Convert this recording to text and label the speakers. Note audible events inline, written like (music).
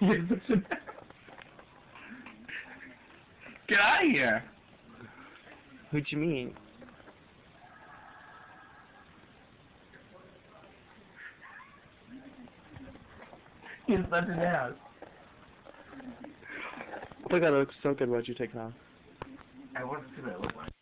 Speaker 1: (laughs) Get out of here.
Speaker 2: Who'd you mean?
Speaker 1: He's such an ass.
Speaker 2: Look looks so good. What'd you take it off?
Speaker 1: I want to see what it looks like.